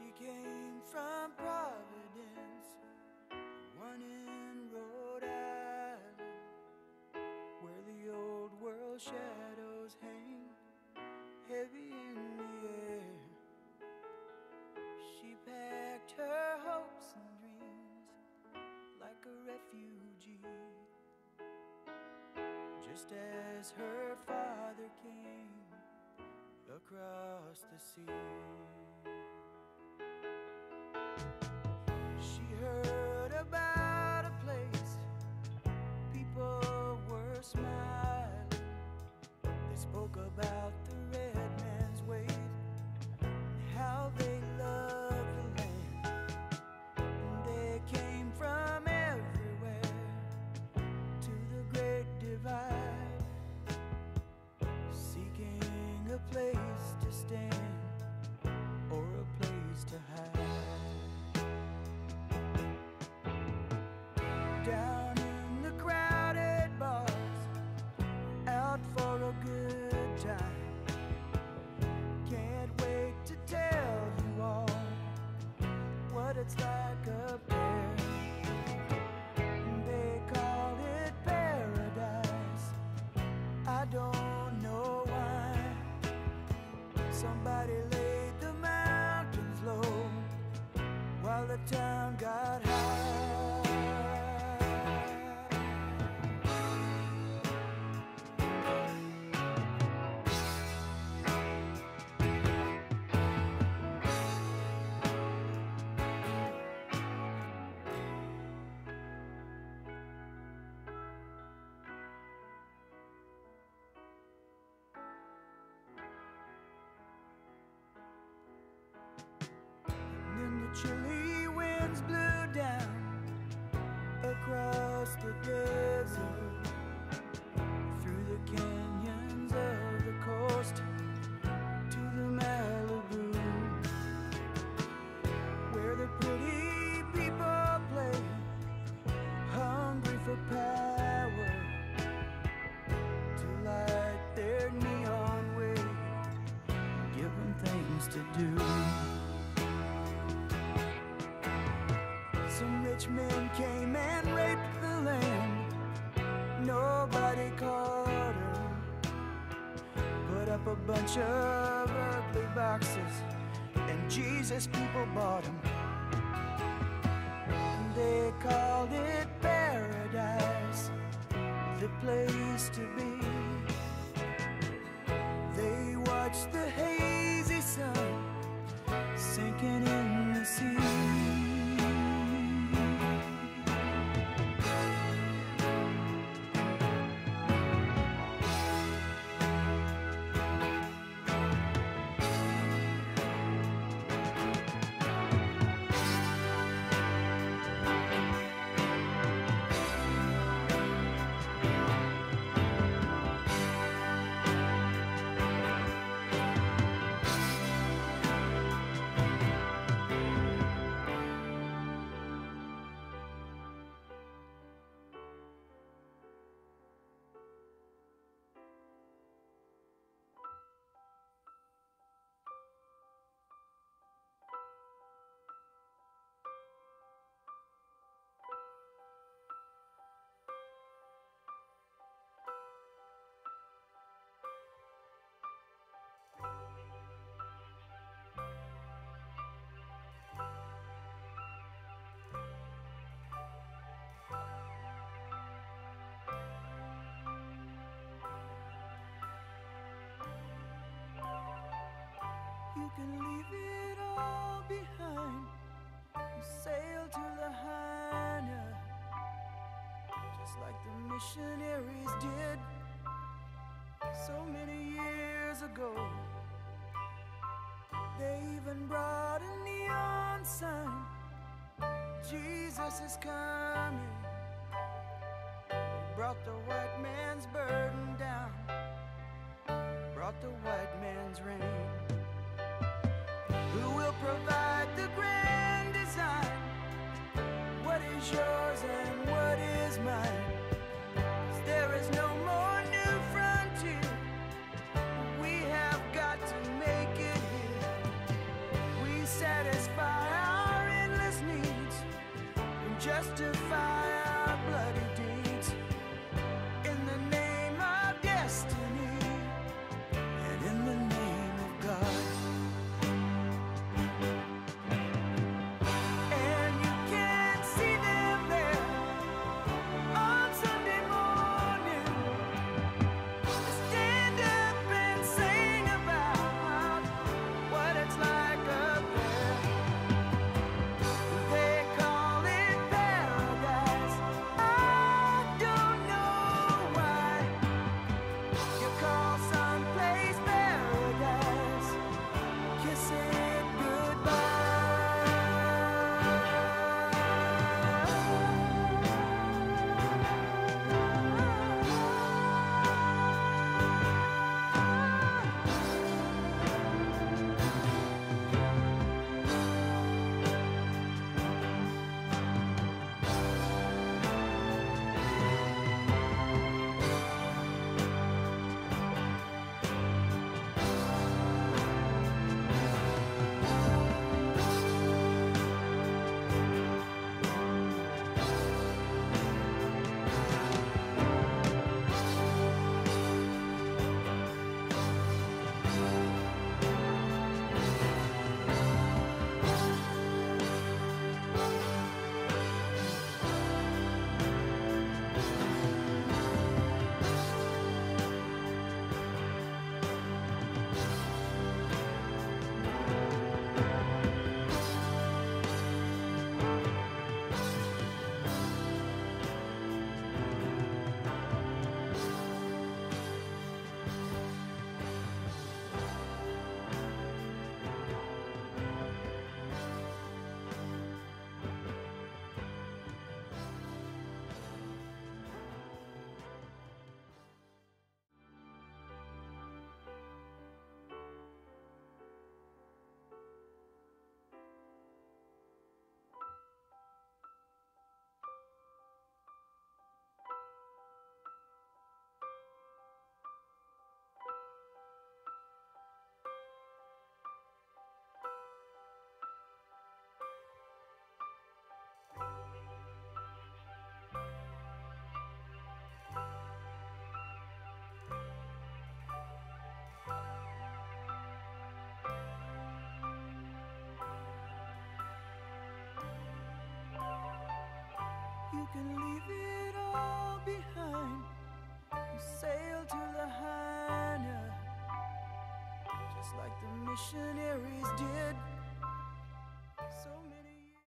She came from Providence, one in Rhode Island, where the old world shadows hang heavy in the air. She packed her hopes and dreams like a refugee, just as her father came across the sea. People don't know why. Somebody laid the mountains low while the town got high. Do. Some rich men came and raped the land. Nobody caught her. Put up a bunch of ugly boxes, and Jesus people bought them. They called it paradise, the place to be. They watched the You can leave it all behind and sail to Lahaina, just like the missionaries did so many years ago. They even brought a neon sign Jesus is coming. They brought the white man's burden down, brought the white man's reign. Leave it all behind. You sail to Lahaina, just like the missionaries did.